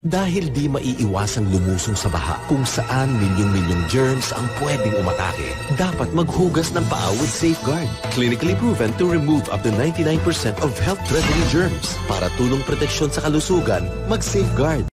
Dahil di maiiwasang lumusong sa baha kung saan milyong-milyong germs ang pwedeng umatake, dapat maghugas ng paa with Safeguard. Clinically proven to remove up to 99% of health-threatening germs. Para tulong proteksyon sa kalusugan, mag-Safeguard.